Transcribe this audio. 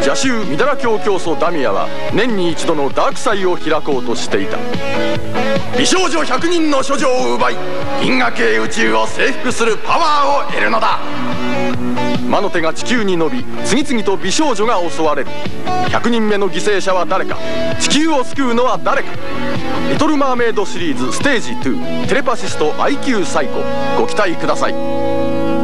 邪衆ミダラ教教祖ダミアは年に一度のダーク祭を開こうとしていた。美少女100人の処女を奪い銀河系宇宙を征服するパワーを得るのだ。魔の手が地球に伸び次々と美少女が襲われる。100人目の犠牲者は誰か。地球を救うのは誰か。リトル・マーメイドシリーズステージ2テレパシスト IQ サイコ。ご期待ください。